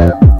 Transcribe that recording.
Yeah.